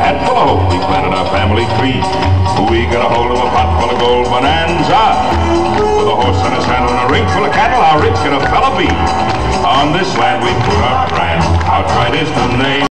And full we planted our family tree. We got a hold of a pot full of gold bonanza. With a horse and a saddle and a ring full of cattle, how rich can a fella be? On this land we put our brand, Cartwright is the name.